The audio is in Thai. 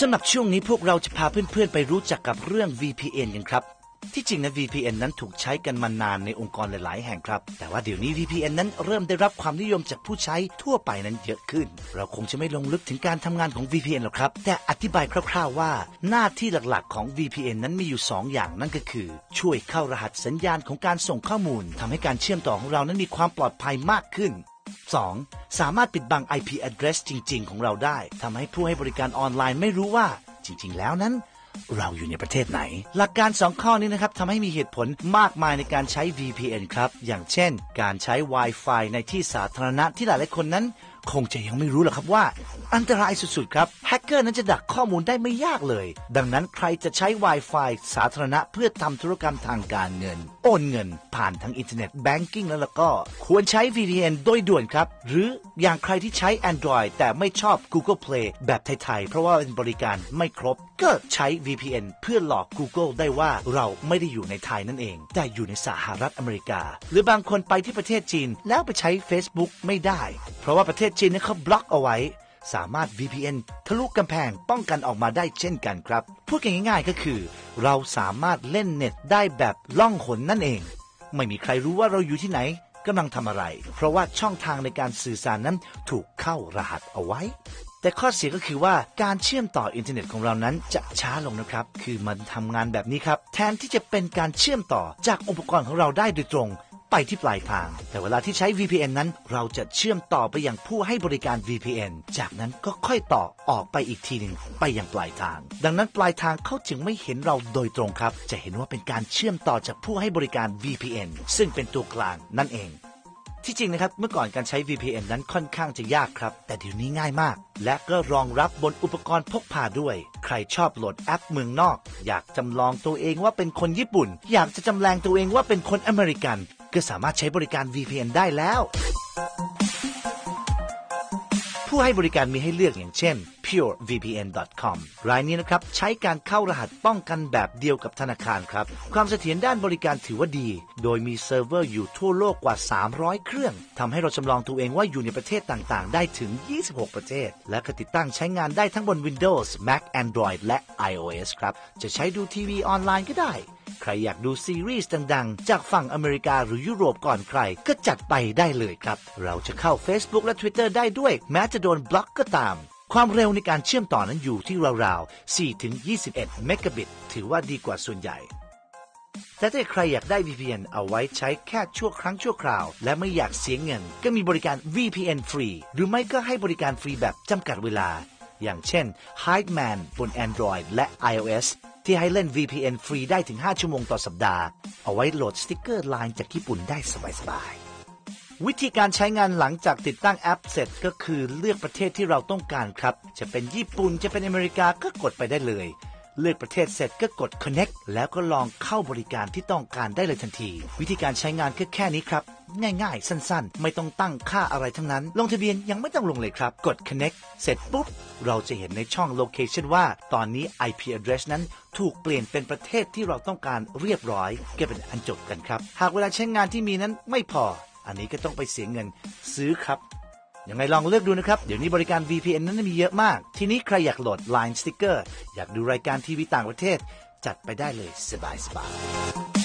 สำหรับช่วงนี้พวกเราจะพาเพื่อนๆ ไปรู้จักกับเรื่อง VPN กันครับ ที่จริงนะ VPN นั้นถูกใช้กันมานานในองค์กรหลาย ๆ แห่งครับ แต่ว่าเดี๋ยวนี้ VPN นั้นเริ่มได้รับความนิยมจากผู้ใช้ทั่วไปนั้นเยอะขึ้น เราคงจะไม่ลงลึกถึงการทำงานของ VPN หรอกครับ แต่อธิบายคร่าว ๆ ว่า หน้าที่หลัก ๆ ของ VPN นั้นมีอยู่ 2 อย่างนั่นก็คือ ช่วยเข้ารหัสสัญญาณของการส่งข้อมูลทำให้การเชื่อมต่อของเรานั้นมีความปลอดภัยมากขึ้น 2. สามารถปิดบัง IP address จริง ๆ ของเราได้ทำให้ผู้ให้บริการออนไลน์ไม่รู้ว่าจริง ๆ แล้วนั้น เราอยู่ในประเทศไหน หลักการ 2 ข้อนี้นะครับทำให้มีเหตุผลมากมายในการใช้ VPN ครับ อย่างเช่น การใช้ Wi-Fi ในที่สาธารณะที่หลายๆคนนั้น คงจะยังไม่รู้หรอกครับว่า อันตรายสุดๆครับแฮกเกอร์นั้นจะดักข้อมูลได้ไม่ยากเลย ดังนั้นใครจะใช้ Wi-Fi สาธารณะเพื่อทำธุรกรรมทางการเงิน โอนเงิน ผ่านทาง internet banking แล้วล่ะก็ ควรใช้ VPN โดยด่วนครับ หรืออย่างใครที่ใช้ Android แต่ไม่ชอบ Google Play แบบไทยๆ เพราะว่าเป็นบริการไม่ครบ ก็ใช้ VPN เพื่อหลอก Google ได้ว่าเราไม่ได้อยู่ในไทยนั่นเอง แต่อยู่ในสหรัฐอเมริกา หรือบางคนไปที่ประเทศจีนแล้วไปใช้ Facebook ไม่ได้ เพราะว่าประเทศจีนนั้นเขาบล็อกเอาไว้ สามารถ VPN ทะลุกำแพงป้องกันออกมาได้เช่นกันครับ พูดง่ายๆก็คือ เราสามารถเล่นเน็ตได้แบบล่องหนนั่นเอง ไม่มีใครรู้ว่าเราอยู่ที่ไหนกำลังทำอะไร เพราะว่าช่องทางในการสื่อสารนั้นถูกเข้ารหัสเอาไว้ แต่ข้อเสียก็คือว่าการเชื่อมต่ออินเทอร์เน็ตของเรานั้นจะช้าลงนะครับ คือมันทำงานแบบนี้ครับ แทนที่จะเป็นการเชื่อมต่อจากอุปกรณ์ของเราได้โดยตรงไปที่ปลายทาง แต่เวลาที่ใช้ VPN นั้น เราจะเชื่อมต่อไปอยังผู้ให้บริการ VPN จากนั้นก็ค่อยต่อออกไปอีกทีหนึ่งไปยังปลายทาง ดังนั้นปลายทางเขาจึงไม่เห็นเราโดยตรงครับ จะเห็นว่าเป็นการเชื่อมต่อจากผู้ให้บริการ VPN ซึ่งเป็นตัวกลางนั่นเอง ที่จริงนะครับเมื่อก่อนการใช้ VPN นั้นค่อนข้างจะยากครับ แต่เดี๋ยวนี้ง่ายมาก และก็รองรับบนอุปกรณ์พกพาด้วย ใครชอบโหลดแอปเมืองนอก อยากจำลองตัวเองว่าเป็นคนญี่ปุ่น อยากจะจำแรงตัวเองว่าเป็นคนอเมริกัน ก็สามารถใช้บริการ VPN ได้แล้ว ผู้ให้บริการมีให้เลือกอย่างเช่น purevpn.com รายนี้นะครับ ใช้การเข้ารหัสป้องกันแบบเดียวกับธนาคารครับ ความเสถียรด้านบริการถือว่าดี โดยมีเซิร์ฟเวอร์อยู่ทั่วโลกกว่า 300 เครื่องทำให้เราจำลองตัวเองว่าอยู่ในประเทศต่างๆ ได้ถึง 26 ประเทศ และก็ติดตั้งใช้งานได้ทั้งบน Windows Mac Android และ iOS ครับ จะใช้ดูทีวีออนไลน์ก็ได้ ใครอยากดูซีรีส์ดังๆ จากฝั่งอเมริกาหรือยุโรปก่อนใคร ก็จัดไปได้เลยครับ เราจะเข้า Facebook และ Twitter ได้ด้วย แม้จะโดนบล็อกก็ตาม ความเร็วในการเชื่อมต่อนั้นอยู่ที่ราวๆ 4-21 เมกะบิต ถือว่าดีกว่าส่วนใหญ่แต่ถ้าใครอยากได้ VPN เอาไว้ใช้แค่ชั่วครั้งชั่วคราว และไม่อยากเสียเงิน ก็มีบริการ VPN ฟรี หรือไม่ก็ให้บริการฟรีแบบจำกัดเวลา อย่างเช่น Hideman บน Android และ iOS ที่ให้เล่น VPN ฟรีได้ถึง 5 ชั่วโมงต่อสัปดาห์ เอาไว้โหลดสติกเกอร์ไลน์จากญี่ปุ่นได้สบายๆ วิธีการใช้งานหลังจากติดตั้งแอปเสร็จก็คือเลือกประเทศที่เราต้องการครับ จะเป็นญี่ปุ่นจะเป็นอเมริกาก็กดไปได้เลย เลือกประเทศเสร็จก็กด connect แล้วก็ลองเข้าบริการที่ต้องการได้เลยทันที วิธีการใช้งานก็แค่นี้ครับ ง่ายๆ สั้นๆ ไม่ต้องตั้งค่าอะไรทั้งนั้น ลงทะเบียนยังไม่ต้องลงเลยครับ กด connect เสร็จปุ๊บ เราจะเห็นในช่อง location ว่า ตอนนี้ IP address นั้นถูกเปลี่ยนเป็นประเทศที่เราต้องการเรียบร้อยก็เป็นอันจบกันครับ หากเวลาใช้งานที่มีนั้นไม่พอ อันนี้ก็ต้องไปเสียเงินซื้อครับ ยังไงลองเลือกดูนะครับ เดี๋ยวนี้บริการ VPN นั้นมีเยอะมาก ทีนี้ใครอยากโหลด Line Sticker อยากดูรายการทีวีต่างประเทศ จัดไปได้เลยสบายๆ